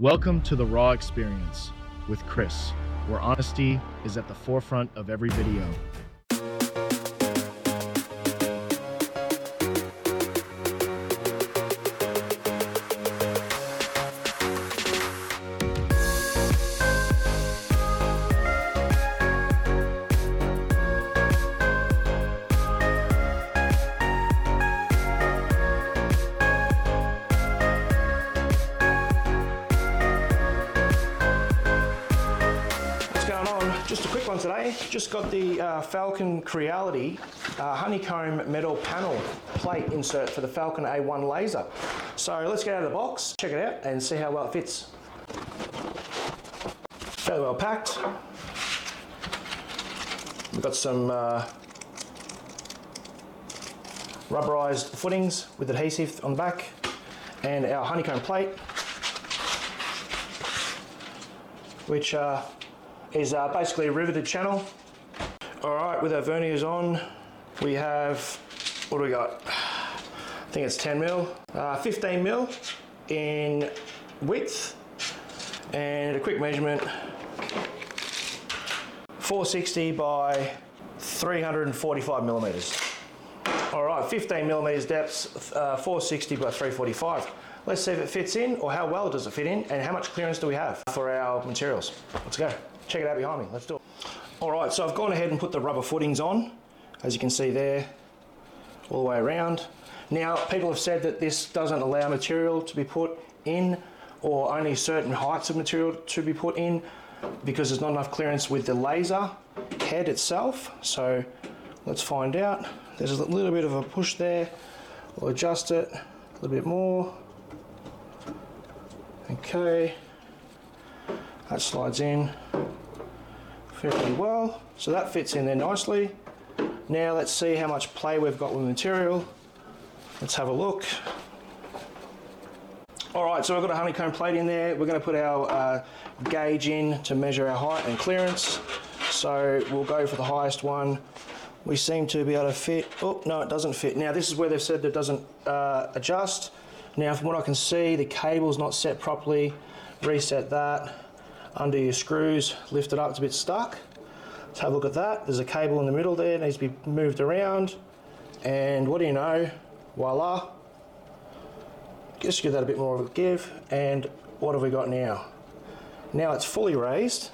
Welcome to the Raw Experience with Chris, where honesty is at the forefront of every video. Today. Just got the uh, Falcon Creality uh, honeycomb metal panel plate insert for the Falcon A1 laser. So let's get out of the box, check it out, and see how well it fits. Fairly well packed. We've got some uh, rubberized footings with adhesive on the back, and our honeycomb plate, which uh, is uh, basically a riveted channel. All right, with our verniers on, we have, what do we got? I think it's 10 mil, uh, 15 mil in width, and a quick measurement, 460 by 345 millimeters. All right, 15 millimeters depth, uh, 460 by 345. Let's see if it fits in or how well does it fit in and how much clearance do we have for our materials. Let's go. Check it out behind me. Let's do it. All right, so I've gone ahead and put the rubber footings on, as you can see there, all the way around. Now, people have said that this doesn't allow material to be put in or only certain heights of material to be put in because there's not enough clearance with the laser head itself. So let's find out. There's a little bit of a push there. We'll adjust it a little bit more. Okay, that slides in fairly well. So that fits in there nicely. Now let's see how much play we've got with the material. Let's have a look. All right, so we've got a honeycomb plate in there. We're going to put our uh, gauge in to measure our height and clearance. So we'll go for the highest one. We seem to be able to fit. Oh, no, it doesn't fit. Now, this is where they've said that it doesn't uh, adjust. Now, from what I can see, the cable's not set properly. Reset that. Undo your screws, lift it up, it's a bit stuck. Let's have a look at that. There's a cable in the middle there, needs to be moved around. And what do you know? Voila. Just give that a bit more of a give. And what have we got now? Now it's fully raised.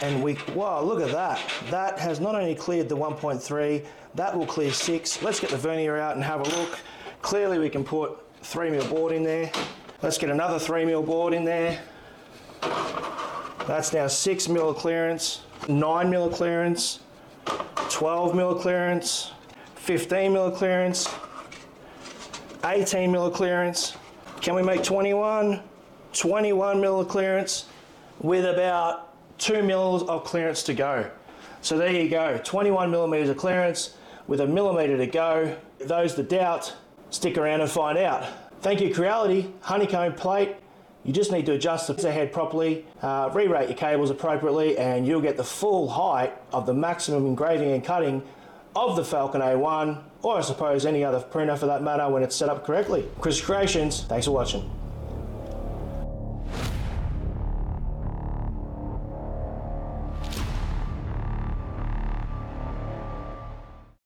And we, wow, look at that. That has not only cleared the 1.3, that will clear six. Let's get the vernier out and have a look. Clearly we can put three mil board in there. Let's get another three mil board in there. That's now six mil clearance, nine mil clearance, 12 mil clearance, 15 mil clearance, 18 mil clearance. Can we make 21? 21 mil clearance with about two mils of clearance to go. So there you go, 21 millimeters of clearance with a millimeter to go. Those that doubt, stick around and find out. Thank you, Creality, honeycomb plate. You just need to adjust the head properly, uh, re-rate your cables appropriately, and you'll get the full height of the maximum engraving and cutting of the Falcon A1, or I suppose any other printer for that matter when it's set up correctly. Chris Creations, thanks for watching.